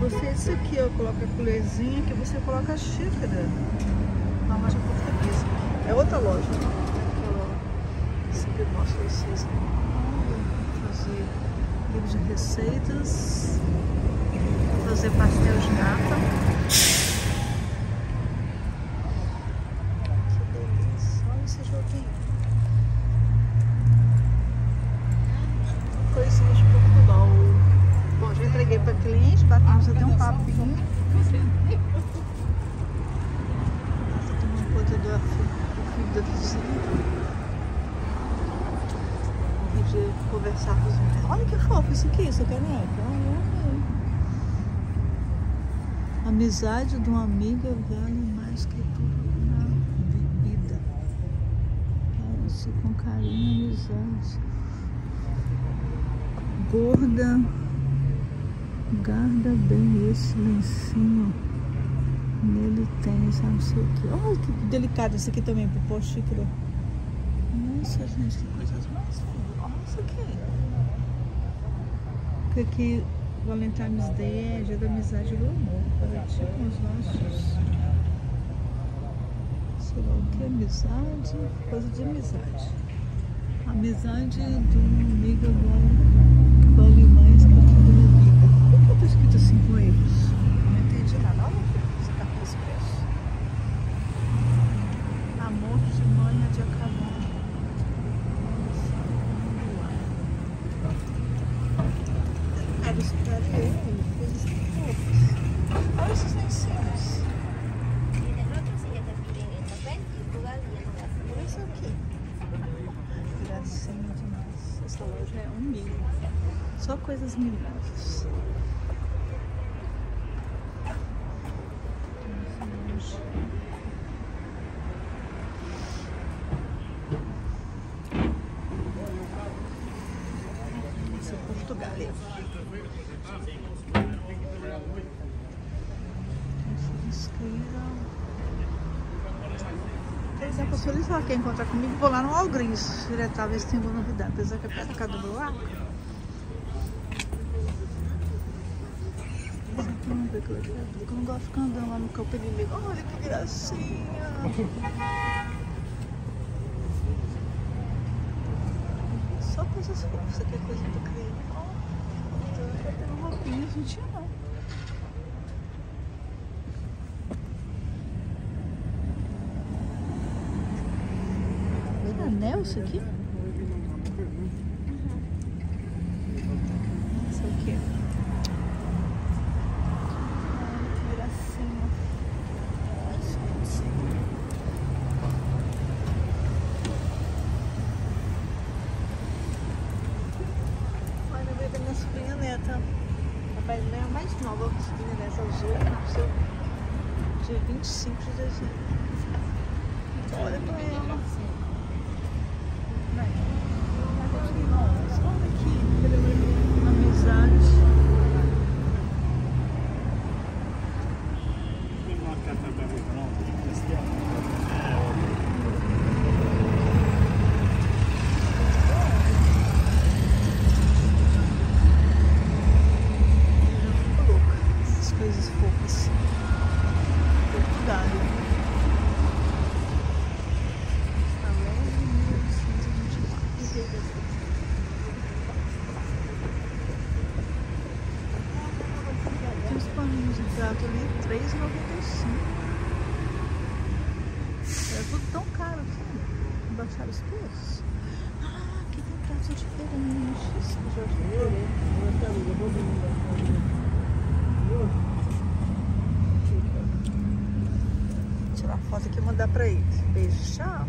Gostei disso aqui, ó. Coloca a colherzinha que você coloca a xícara. Uma loja portuguesa. É outra loja. Aquela, mostro pra vocês. Fazer livro de receitas. Fazer pastel de nata. Que delícia. Olha esse joguinho. Coisinhas de Portugal. Bom, já entreguei para batemos até um papinho. Essa tomando conta do filho da vizinha. Podia conversar com os meninos. Olha que fofo isso aqui, essa caneca. Olha, olha. Amizade de uma amiga vale mais que tudo na bebida. Parece com carinho, amizade. Gorda. Guarda bem esse lencinho. Nele tem, sabe, não sei o que. Olha que delicado esse aqui também, pro pôr xícara. Nossa, gente, que coisas mais Olha isso aqui. Porque aqui, Valentine's Day é dia da amizade e do amor. Partir com os nossos... Sei lá o que, amizade, coisa de amizade. Amizade de uma amiga vale, vale mais que tudo na vida. Por que eu tô escrito assim com erros? Não entendi nada. Olha aqui, esse cartão expresso. Amor de manha de acabar. Cara, esse cara é ele, coisas fofas. Olha esses lencinhos. Y en el otro sí ya te piden el papel y el lugar y ya no das. Olha isso aqui. Gracinha demais. Essa loja é um. Só coisas mimosas. Esse é Portugal. Por exemplo, se eles lá quer encontrar comigo, vou lá no Algris, diretar, ver se tem alguma novidade. Apesar que é perto do buraco. Vamos ver que eu quero. Eu não gosto de ficar andando lá no campo inimigo. Olha que gracinha! Só coisas fofas, é coisa crime. Ó, eu uma roupinha, não tinha não. É anel isso aqui? Isso aqui. Que. Olha, eu minha sobrinha neta. Papai é a mais nova sobrinha neta azul. Nasceu dia 25 de dezembro. Olha pra ela. Right. De prato ali, R$3,95. É tudo tão caro aqui. Baixaram os preços. Ah, aqui tem pratos diferentes. Vou tirar foto aqui e mandar pra eles. Beijo, tchau.